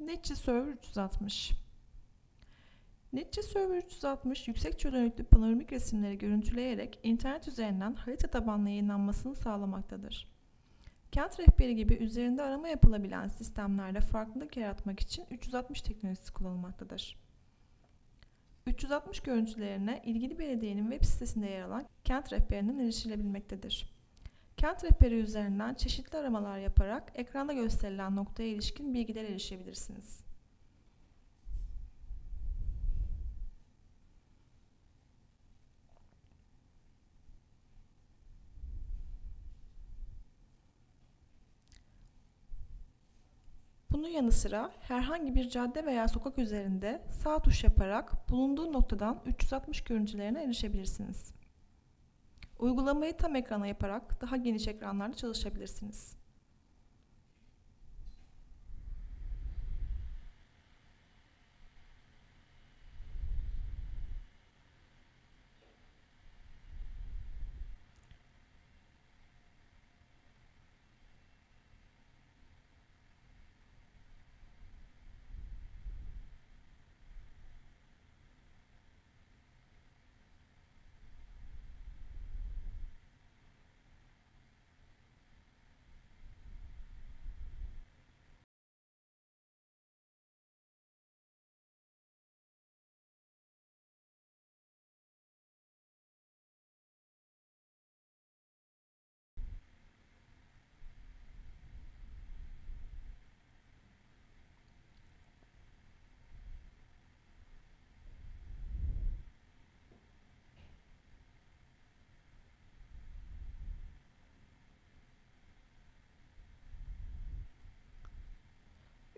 Netçi Server 360 Netçi Server 360 yüksek çözünürlüklü panoramik resimleri görüntüleyerek internet üzerinden harita tabanlı yayınlanmasını sağlamaktadır. Kent rehberi gibi üzerinde arama yapılabilen sistemlerde farklılık yaratmak için 360 teknolojisi kullanılmaktadır. 360 görüntülerine ilgili belediyenin web sitesinde yer alan kent rehberinden erişilebilmektedir. Kent rehberi üzerinden çeşitli aramalar yaparak ekranda gösterilen noktaya ilişkin bilgilere erişebilirsiniz. Bunun yanı sıra herhangi bir cadde veya sokak üzerinde sağ tuş yaparak bulunduğu noktadan 360 görüntülerine erişebilirsiniz. Uygulamayı tam ekrana yaparak daha geniş ekranlarda çalışabilirsiniz.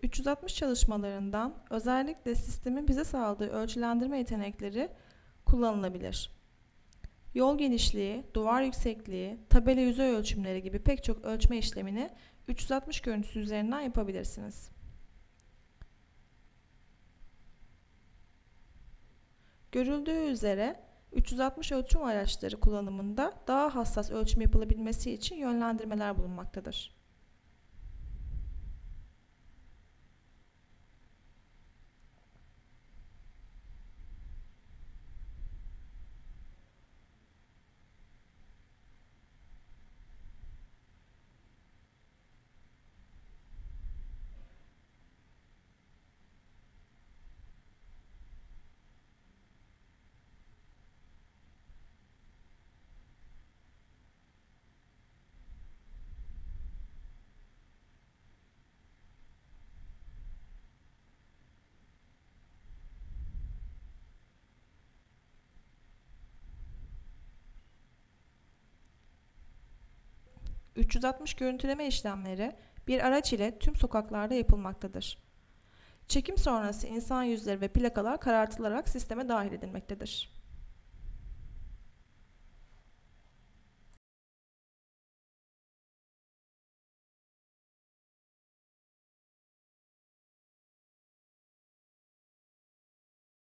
...360 çalışmalarından özellikle sistemin bize sağladığı ölçülendirme yetenekleri kullanılabilir. Yol genişliği, duvar yüksekliği, tabela yüzey ölçümleri gibi pek çok ölçme işlemini 360 görüntüsü üzerinden yapabilirsiniz. Görüldüğü üzere 360 ölçüm araçları kullanımında daha hassas ölçüm yapılabilmesi için yönlendirmeler bulunmaktadır. ...360 görüntüleme işlemleri bir araç ile tüm sokaklarda yapılmaktadır. Çekim sonrası insan yüzleri ve plakalar karartılarak sisteme dahil edilmektedir.